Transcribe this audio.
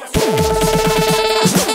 qué